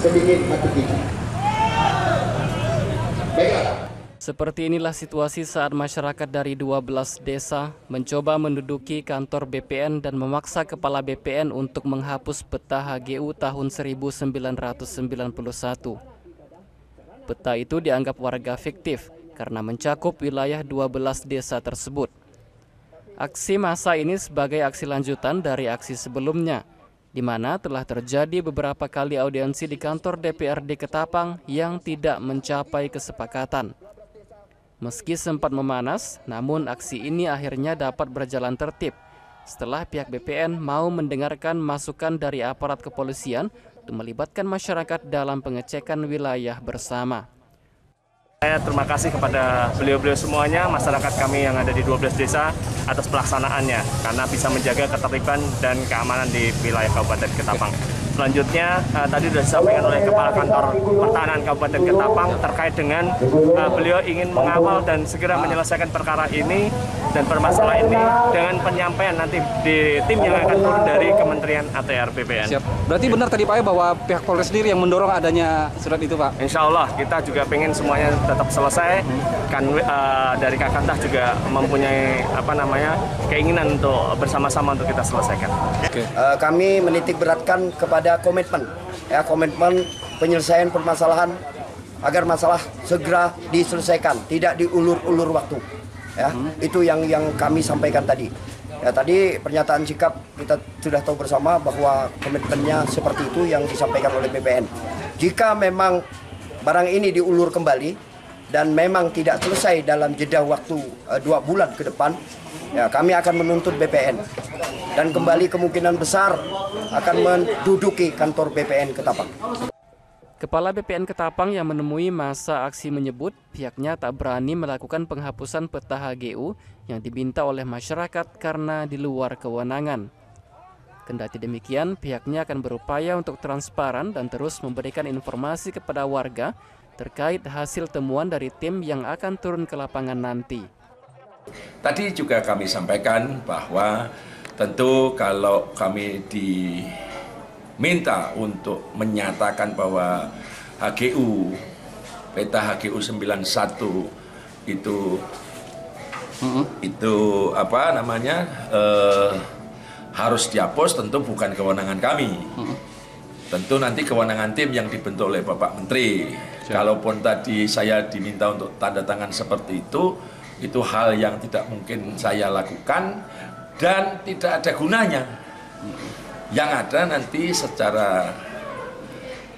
sedikit mati kita. Seperti inilah situasi saat masyarakat dari 12 desa mencoba menduduki kantor BPN dan memaksa kepala BPN untuk menghapus peta HGU tahun 1991. Peta itu dianggap warga fiktif karena mencakup wilayah 12 desa tersebut. Aksi massa ini sebagai aksi lanjutan dari aksi sebelumnya, di mana telah terjadi beberapa kali audiensi di kantor DPRD Ketapang yang tidak mencapai kesepakatan. Meski sempat memanas, namun aksi ini akhirnya dapat berjalan tertib setelah pihak BPN mau mendengarkan masukan dari aparat kepolisian untuk melibatkan masyarakat dalam pengecekan wilayah bersama. Saya terima kasih kepada beliau-beliau semuanya, masyarakat kami yang ada di 12 desa atas pelaksanaannya karena bisa menjaga ketertiban dan keamanan di wilayah Kabupaten Ketapang. Selanjutnya uh, tadi sudah disampaikan oleh Kepala Kantor Pertahanan Kabupaten Ketapang terkait dengan uh, beliau ingin mengawal dan segera menyelesaikan perkara ini dan permasalahan ini dengan penyampaian nanti di tim yang akan turun dari Kementerian ATR BPN. Siap. Berarti benar tadi Pak ya bahwa pihak Polres sendiri yang mendorong adanya surat itu Pak? Insya Allah kita juga pengen semuanya tetap selesai. Kan uh, dari Kakantah juga mempunyai apa namanya keinginan untuk bersama-sama untuk kita selesaikan. Oke. Uh, kami menitik beratkan kepada komitmen, ya komitmen penyelesaian permasalahan agar masalah segera diselesaikan, tidak diulur-ulur waktu. Ya, itu yang yang kami sampaikan tadi. Ya tadi pernyataan sikap kita sudah tahu bersama bahwa komitmennya seperti itu yang disampaikan oleh BPN. Jika memang barang ini diulur kembali dan memang tidak selesai dalam jeda waktu uh, dua bulan ke depan, ya kami akan menuntut BPN dan kembali kemungkinan besar akan menduduki kantor BPN Ketapang. Kepala BPN Ketapang yang menemui masa aksi menyebut pihaknya tak berani melakukan penghapusan peta HGU yang diminta oleh masyarakat karena di luar kewenangan. Kendati demikian, pihaknya akan berupaya untuk transparan dan terus memberikan informasi kepada warga terkait hasil temuan dari tim yang akan turun ke lapangan nanti. Tadi juga kami sampaikan bahwa tentu kalau kami di minta untuk menyatakan bahwa HGU peta HGU 91 itu Mm-hmm. itu apa namanya eh, harus dihapus tentu bukan kewenangan kami. Tentu nanti kewenangan tim yang dibentuk oleh Bapak Menteri. Kalaupun tadi saya diminta untuk tanda tangan seperti itu, itu hal yang tidak mungkin saya lakukan dan tidak ada gunanya. Yang ada nanti secara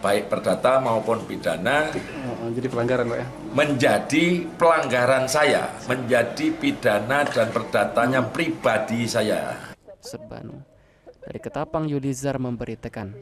baik perdata maupun pidana Oh, jadi pelanggaran Pak ya? menjadi pelanggaran saya, menjadi pidana dan perdatanya pribadi saya. Serbanu. Dari Ketapang Yulizar memberitakan.